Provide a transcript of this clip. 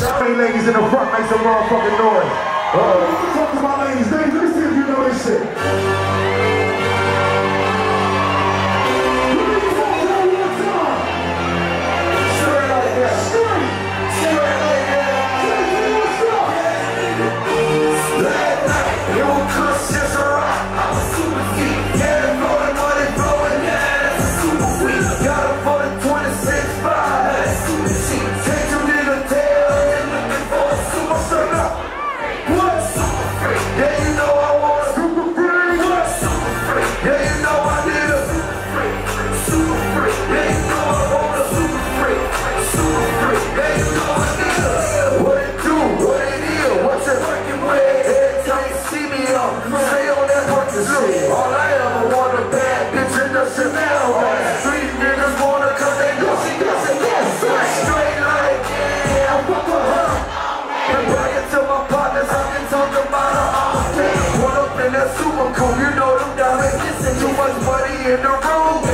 Hey, ladies in the front, make some motherfucking noise. Uh-oh. Talk to my ladies. Ladies, let me see if you know this shit. On that. All I ever want a bitch in the Chanel bag. Street niggas wanna come, they know she. Straight like, yeah, I'm her. And bragging to my partners, I've been talking about her all day. Pull up in that super cool, you know them diamonds too much money in the room.